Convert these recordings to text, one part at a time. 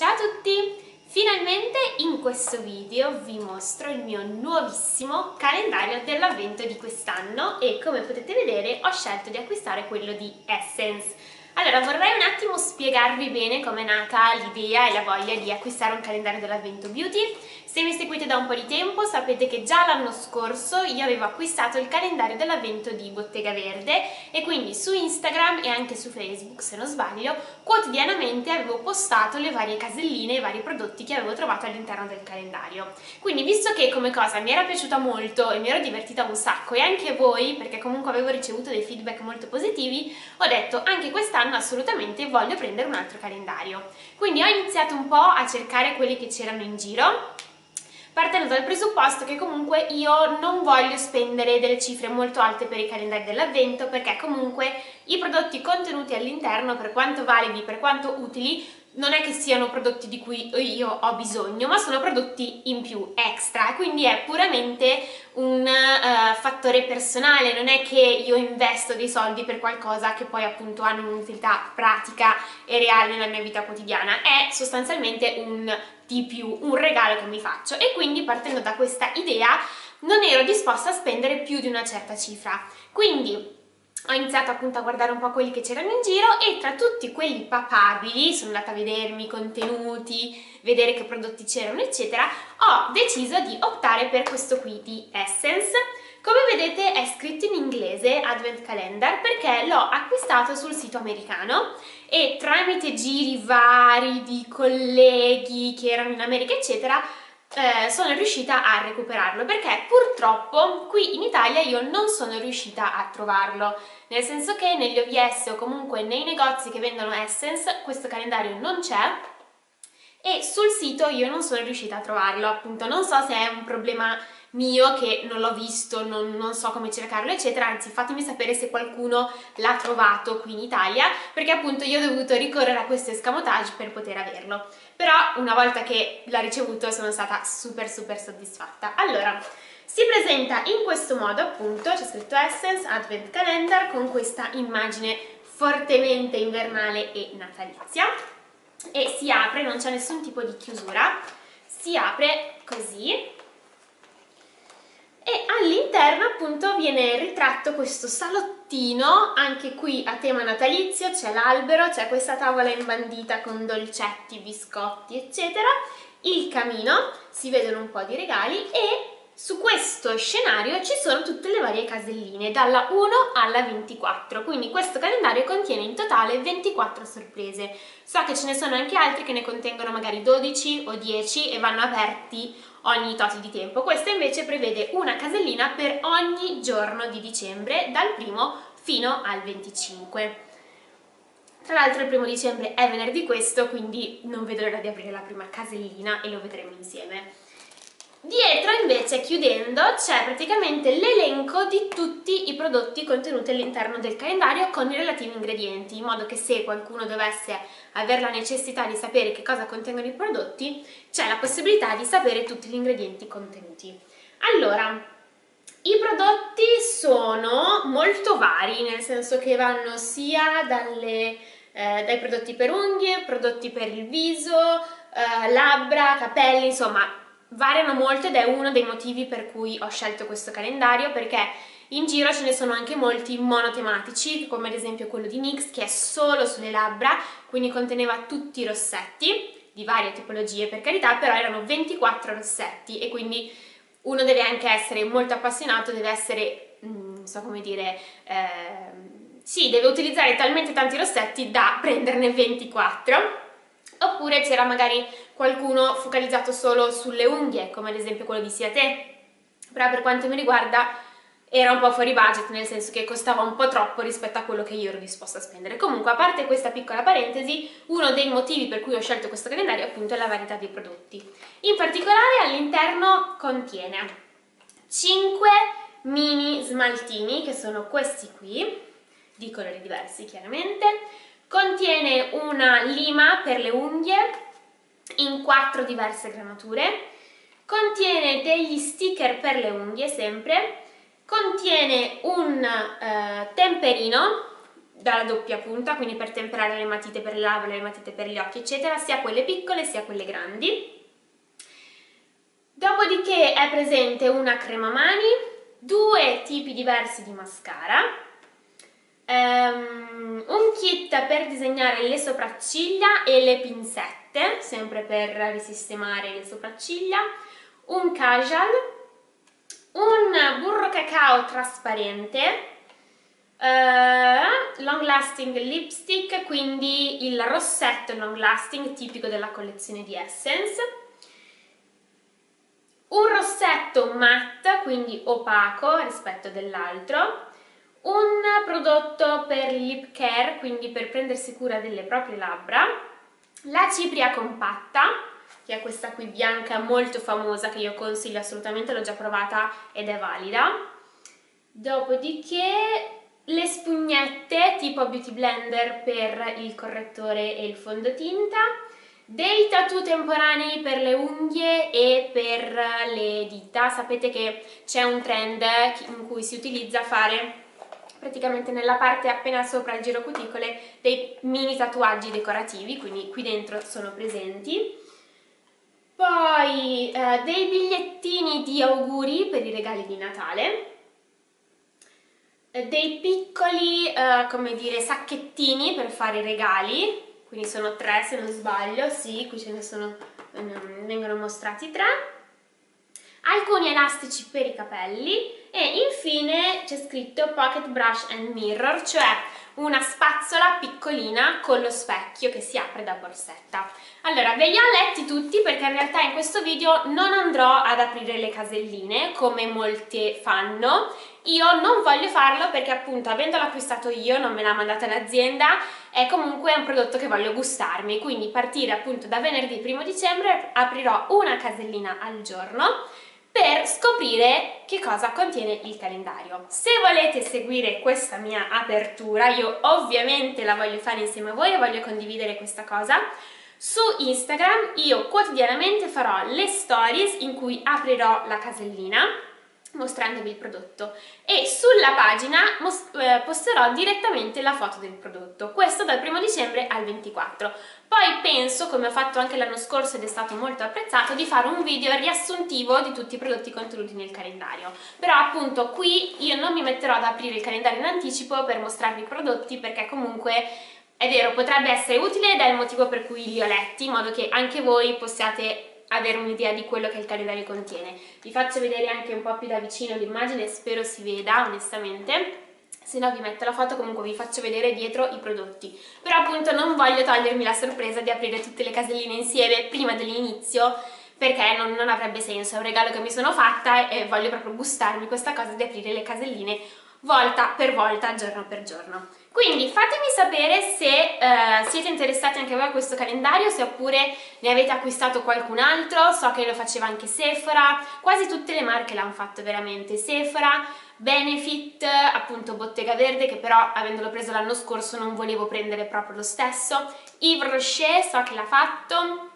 Ciao a tutti! Finalmente in questo video vi mostro il mio nuovissimo calendario dell'avvento di quest'anno e come potete vedere ho scelto di acquistare quello di Essence. Allora vorrei un attimo spiegarvi bene come è nata l'idea e la voglia di acquistare un calendario dell'avvento beauty se mi seguite da un po' di tempo sapete che già l'anno scorso io avevo acquistato il calendario dell'avvento di Bottega Verde e quindi su Instagram e anche su Facebook, se non sbaglio, quotidianamente avevo postato le varie caselline i vari prodotti che avevo trovato all'interno del calendario. Quindi visto che come cosa mi era piaciuta molto e mi ero divertita un sacco e anche voi, perché comunque avevo ricevuto dei feedback molto positivi, ho detto anche quest'anno assolutamente voglio prendere un altro calendario. Quindi ho iniziato un po' a cercare quelli che c'erano in giro partendo dal presupposto che comunque io non voglio spendere delle cifre molto alte per i calendari dell'avvento perché comunque i prodotti contenuti all'interno, per quanto validi, per quanto utili, non è che siano prodotti di cui io ho bisogno, ma sono prodotti in più, extra, quindi è puramente un uh, fattore personale, non è che io investo dei soldi per qualcosa che poi appunto hanno un'utilità pratica e reale nella mia vita quotidiana, è sostanzialmente un di più, un regalo che mi faccio e quindi partendo da questa idea non ero disposta a spendere più di una certa cifra. Quindi ho iniziato appunto a guardare un po' quelli che c'erano in giro e tra tutti quelli papabili, sono andata a vedermi i contenuti, vedere che prodotti c'erano eccetera, ho deciso di optare per questo qui di Essence. Come vedete è scritto in inglese Advent Calendar perché l'ho acquistato sul sito americano e tramite giri vari di colleghi che erano in America eccetera eh, sono riuscita a recuperarlo perché purtroppo qui in Italia io non sono riuscita a trovarlo. Nel senso che negli OVS o comunque nei negozi che vendono Essence questo calendario non c'è e sul sito io non sono riuscita a trovarlo. Appunto non so se è un problema mio che non l'ho visto, non, non, so come cercarlo eccetera, anzi fatemi sapere se qualcuno l'ha trovato qui in Italia perché appunto io ho dovuto ricorrere a questo escamotage per poter averlo. Però una volta che l'ha ricevuto sono stata super super soddisfatta. Allora si presenta in questo modo appunto, c'è scritto Essence Advent Calendar con questa immagine fortemente invernale e natalizia. E si apre, non c'è nessun tipo di chiusura si apre così e all'interno appunto viene ritratto questo salottino, anche qui a tema natalizio, c'è l'albero, c'è questa tavola imbandita con dolcetti, biscotti eccetera, il camino, si vedono un po' di regali e su questo scenario ci sono tutte le varie caselline, dalla 1 alla 24, quindi questo calendario contiene in totale 24 sorprese. So che ce ne sono anche altri che ne contengono magari 12 o 10 e vanno aperti ogni tot di tempo. Questa invece prevede una casellina per ogni giorno di dicembre, dal primo fino al 25. Tra l'altro il primo dicembre è venerdì questo, quindi non vedo l'ora di aprire la prima casellina e lo vedremo insieme. Dietro invece, chiudendo, c'è praticamente l'elenco di tutti i prodotti contenuti all'interno del calendario con i relativi ingredienti, in modo che se qualcuno dovesse avere la necessità di sapere che cosa contengono i prodotti, c'è la possibilità di sapere tutti gli ingredienti contenuti. Allora, i prodotti sono molto vari, nel senso che vanno sia dalle, eh, dai prodotti per unghie, prodotti per il viso, eh, labbra, capelli, insomma variano molto ed è uno dei motivi per cui ho scelto questo calendario perché in giro ce ne sono anche molti monotematici come ad esempio quello di NYX che è solo sulle labbra quindi conteneva tutti i rossetti di varie tipologie per carità però erano 24 rossetti e quindi uno deve anche essere molto appassionato deve essere, mm, non so come dire eh, sì, deve utilizzare talmente tanti rossetti da prenderne 24 oppure c'era magari qualcuno focalizzato solo sulle unghie, come ad esempio quello di Siate, però per quanto mi riguarda era un po' fuori budget, nel senso che costava un po' troppo rispetto a quello che io ero disposta a spendere. Comunque, a parte questa piccola parentesi, uno dei motivi per cui ho scelto questo calendario appunto è la varietà dei prodotti. In particolare all'interno contiene 5 mini smaltini, che sono questi qui, di colori diversi chiaramente, Contiene una lima per le unghie in quattro diverse granature, contiene degli sticker per le unghie sempre, contiene un eh, temperino dalla doppia punta, quindi per temperare le matite per le labbra, le matite per gli occhi, eccetera, sia quelle piccole sia quelle grandi. Dopodiché è presente una crema mani, due tipi diversi di mascara, um, un kit per disegnare le sopracciglia e le pinzette, sempre per risistemare le sopracciglia, un kajal, un burro cacao trasparente, uh, long lasting lipstick, quindi il rossetto long lasting tipico della collezione di Essence, un rossetto matte, quindi opaco rispetto dell'altro, un prodotto per lip care, quindi per prendersi cura delle proprie labbra, la cipria compatta, che è questa qui bianca molto famosa che io consiglio assolutamente, l'ho già provata ed è valida. Dopodiché le spugnette tipo Beauty Blender per il correttore e il fondotinta, dei tattoo temporanei per le unghie e per le dita. Sapete che c'è un trend in cui si utilizza fare praticamente nella parte appena sopra il giro cuticole dei mini tatuaggi decorativi, quindi qui dentro sono presenti. Poi eh, dei bigliettini di auguri per i regali di Natale, eh, dei piccoli, eh, come dire, sacchettini per fare i regali, quindi sono tre se non sbaglio, sì, qui ce ne sono, ehm, vengono mostrati tre, alcuni elastici per i capelli e infine c'è scritto Pocket Brush and Mirror, cioè una spazzola piccolina con lo specchio che si apre da borsetta. Allora, ve li ho letti tutti perché in realtà in questo video non andrò ad aprire le caselline come molte fanno. Io non voglio farlo perché appunto avendolo acquistato io, non me l'ha mandata l'azienda, è comunque un prodotto che voglio gustarmi, quindi partire appunto da venerdì 1 dicembre aprirò una casellina al giorno per scoprire che cosa contiene il calendario. Se volete seguire questa mia apertura, io ovviamente la voglio fare insieme a voi e voglio condividere questa cosa, su Instagram io quotidianamente farò le stories in cui aprirò la casellina mostrandovi il prodotto e sulla pagina eh, posterò direttamente la foto del prodotto, questo dal 1 dicembre al 24. Poi penso, come ho fatto anche l'anno scorso ed è stato molto apprezzato, di fare un video riassuntivo di tutti i prodotti contenuti nel calendario. Però appunto qui io non mi metterò ad aprire il calendario in anticipo per mostrarvi i prodotti perché comunque è vero, potrebbe essere utile ed è il motivo per cui li ho letti, in modo che anche voi possiate avere un'idea di quello che il calendario contiene. Vi faccio vedere anche un po' più da vicino l'immagine, spero si veda onestamente se no vi metto la foto comunque vi faccio vedere dietro i prodotti però appunto non voglio togliermi la sorpresa di aprire tutte le caselline insieme prima dell'inizio perché non, non, avrebbe senso, è un regalo che mi sono fatta e voglio proprio gustarmi questa cosa di aprire le caselline volta per volta, giorno per giorno. Quindi fatemi sapere se eh, siete interessati anche voi a questo calendario, se oppure ne avete acquistato qualcun altro, so che lo faceva anche Sephora, quasi tutte le marche l'hanno fatto veramente, Sephora, Benefit, appunto Bottega Verde che però avendolo preso l'anno scorso non volevo prendere proprio lo stesso, Yves Rocher so che l'ha fatto,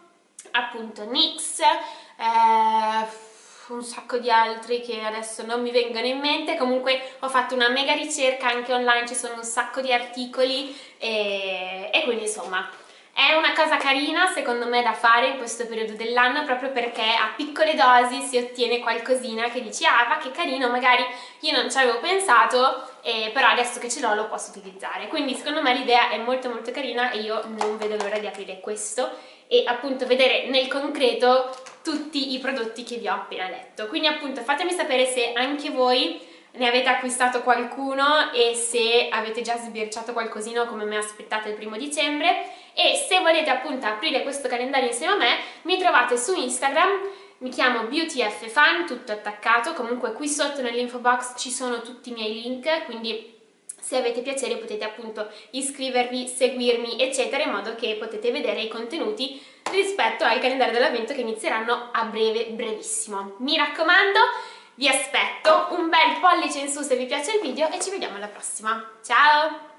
appunto NYX, eh, un sacco di altri che adesso non mi vengono in mente, comunque ho fatto una mega ricerca anche online, ci sono un sacco di articoli e, e quindi insomma è una cosa carina secondo me da fare in questo periodo dell'anno proprio perché a piccole dosi si ottiene qualcosina che dici ah va che carino magari io non ci avevo pensato eh, però adesso che ce l'ho lo posso utilizzare. Quindi secondo me l'idea è molto molto carina e io non vedo l'ora di aprire questo e appunto vedere nel concreto tutti i prodotti che vi ho appena detto. Quindi appunto fatemi sapere se anche voi ne avete acquistato qualcuno e se avete già sbirciato qualcosino come mi aspettate il primo dicembre. E se volete appunto aprire questo calendario insieme a me mi trovate su Instagram. Mi chiamo BeautyFFan, tutto attaccato, comunque qui sotto nell'info box ci sono tutti i miei link, quindi se avete piacere potete appunto iscrivervi, seguirmi eccetera in modo che potete vedere i contenuti rispetto al calendario dell'avvento che inizieranno a breve brevissimo. Mi raccomando, vi aspetto, un bel pollice in su se vi piace il video e ci vediamo alla prossima. Ciao!